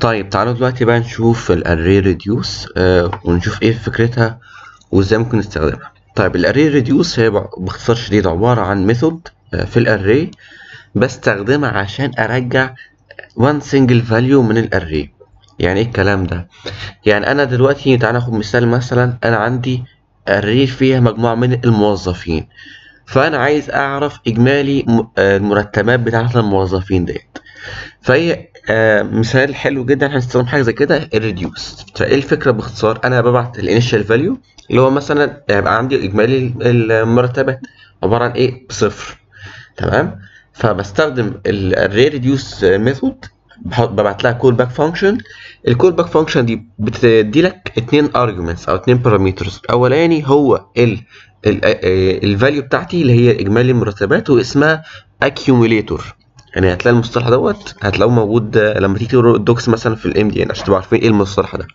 طيب تعالوا دلوقتي بقى نشوف ال array reduce آه ونشوف إيه فكرتها وإزاي ممكن نستخدمها. طيب ال array reduce هي باختصار شديد عبارة عن method في ال array بستخدمها عشان أرجع one single value من ال array يعني إيه الكلام ده؟ يعني أنا دلوقتي تعال ناخد مثال مثلا أنا عندي array فيها مجموعة من الموظفين فأنا عايز أعرف إجمالي آه، المرتبات بتاعت الموظفين ديت. فهي آه، مثال حلو جدا هنستخدم حاجة زي كده ال reduce فإيه الفكرة باختصار؟ أنا ببعت ال initial value اللي هو مثلا يبقى عندي إجمالي المرتبات عبارة عن إيه؟ بصفر. تمام؟ فبستخدم ال array reduce method ببعت لها callback function ال callback function دي بتدي لك اتنين arguments أو اتنين parameters الأولاني هو ال ال value بتاعتي اللي هي إجمالي المرتبات واسمها accumulator. يعني هتلاقي المصطلح دوت هتلاقوه موجود لما تيجي تقرأ ال docs مثلا في ال MDN عشان تبقوا عارفين إيه المصطلح ده.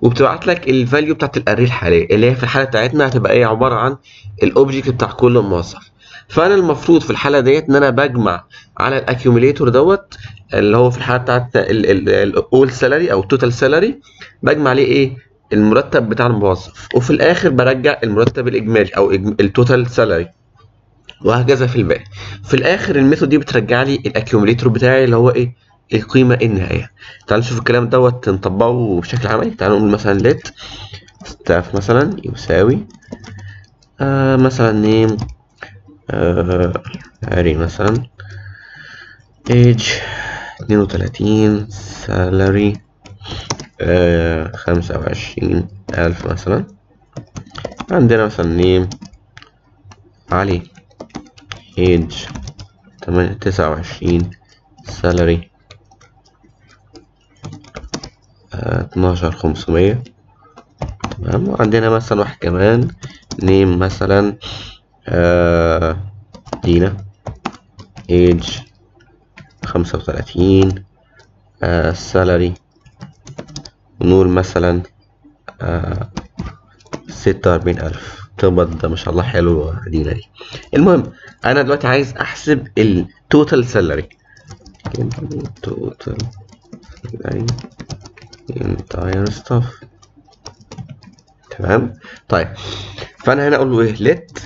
وبتبعت لك ال value بتاعت ال array الحالية اللي هي في الحالة بتاعتنا هتبقى إيه؟ عبارة عن ال object بتاع كل موظف. فأنا المفروض في الحالة ديت إن أنا بجمع على ال accumulator دوت اللي هو في الحالة بتاعت ال all salary أو ال total salary بجمع عليه إيه؟ المرتب بتاع الموظف. وفي الآخر برجع المرتب الإجمالي أو ال total salary وهكذا في الباقي. في الآخر ال method دي بترجع لي ال accumulator بتاعي اللي هو إيه؟ القيمة النهائية. تعالوا نشوف الكلام دوت نطبقه بشكل عملي. تعالوا نقول مثلا let staff مثلا يساوي آه مثلا name آه array مثلا age 32 salary آه خمسة وعشرين ألف مثلا. عندنا مثلا نيم علي تمانية تسعة وعشرين. salary اتناشر خمسمية. تمام. وعندنا مثلا واحد كمان. نيم مثلا آه دينا. age خمسة وتلاتين آه salary نقول مثلا آه ستة وأربعين ألف. تقبض ده ما شاء الله حلو دينا دي. المهم أنا دلوقتي عايز أحسب ال total salary total salary entire staff. تمام؟ طيب فأنا هنا أقول له إيه؟ let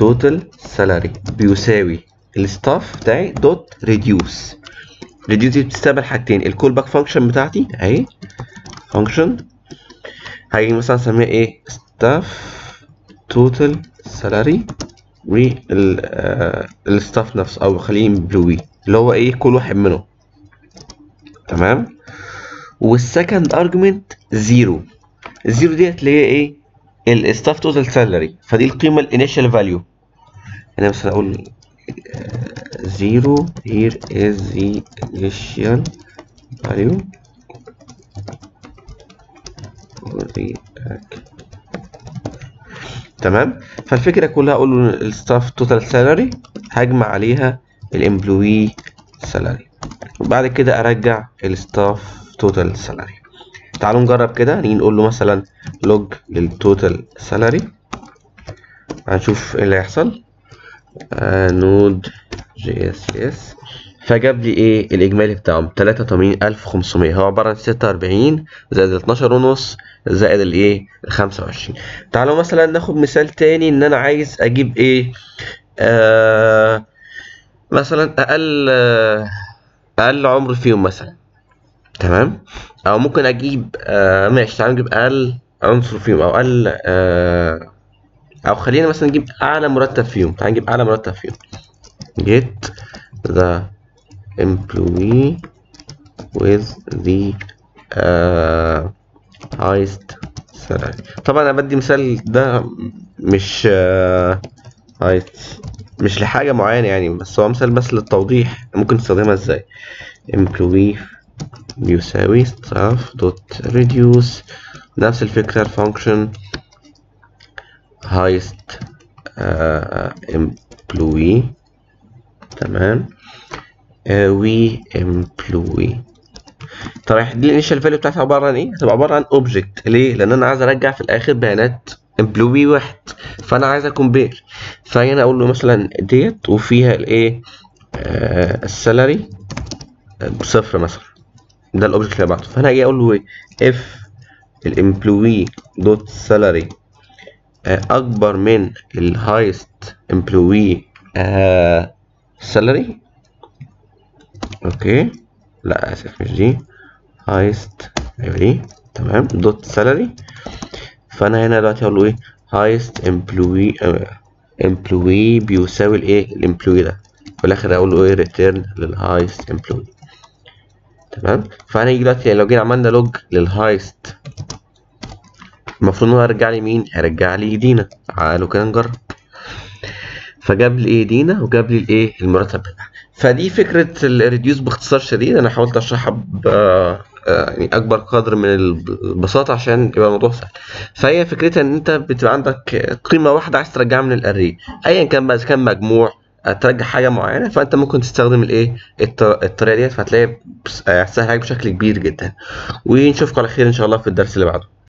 total salary بيساوي ال staff بتاعي دوت reduce. reduce دي بتستقبل حاجتين ال callback function بتاعتي أهي function هاجي مثلا أسميها إيه؟ staff total salary. وال staff نفسه أو خليه employee اللي هو إيه كل واحد منهم. تمام؟ وال second argument zero ال zero ديت اللي هي إيه؟ ال staff total salary فدي القيمة ال initial value أنا مثلا أقول zero here is the initial value. تمام؟ فالفكرة كلها أقول له ال staff total salary هجمع عليها ال employee salary وبعد كده أرجع ال staff total salary تعالوا نجرب كده نيجي نقول له مثلا log لل total salary هنشوف إيه اللي هيحصل. Node JS فجاب لي إيه؟ الإجمالي بتاعهم. 83500 هو عبارة عن 46 زائد 12 ونص زائد الايه ال 25 تعالوا مثلا ناخد مثال تاني إن أنا عايز أجيب إيه؟ آه مثلا أقل أقل عمر فيهم مثلا. تمام؟ أو ممكن أجيب آه ماشي تعال نجيب أقل عنصر فيهم أو أقل آه أو خلينا مثلا نجيب أعلى مرتب فيهم. تعال نجيب أعلى مرتب فيهم. Get the employee with the uh, highest salary. طبعا أنا بدي مثال ده مش uh, مش لحاجة معينة يعني بس هو مثال بس للتوضيح ممكن نستخدمها إزاي. Employee بيساوي staff dot reduce. نفس الفكرة الفانكشن highest uh, employee. تمام؟ We employee طبعا دي ال initial value بتاعتها عبارة عن إيه؟ هتبقى عبارة عن object ليه؟ لأن أنا عايز أرجع في الآخر بيانات employee واحد فأنا عايز أ compare فهنا أقول له مثلا ديت وفيها الايه؟ آه ال salary بصفر مثلا ده ال object اللي بعده فأنا هاجي أقول له if ال employee dot salary أكبر من ال highest employee salary okay. لا آسف مش دي. highest أيوه دي. تمام. dot salary فأنا هنا دلوقتي هقول له إيه؟ highest employee employee بيساوي الايه ال employee ده. في الآخر أقول له إيه؟ return لل highest employee تمام. فأنا يجي دلوقتي لو جينا عملنا log لل highest المفروض إن هو هيرجع لي مين؟ هيرجع لي دينا. تعالوا كده نجرب. فجاب لي إيه دينا وجاب لي الإيه المرتب بتاعها. فدي فكرة ال reduce باختصار شديد. أنا حاولت أشرحها ب يعني أكبر قدر من البساطة عشان يبقى الموضوع سهل. فهي فكرتها إن أنت بتبقى عندك قيمة واحدة عايز ترجعها من ال array ايا كان بقى إذا كان مجموع ترجع حاجة معينة فأنت ممكن تستخدم الإيه؟ الطريقة ديت فهتلاقي سهل عليك بشكل كبير جدا. ونشوفكم على خير إن شاء الله في الدرس اللي بعده.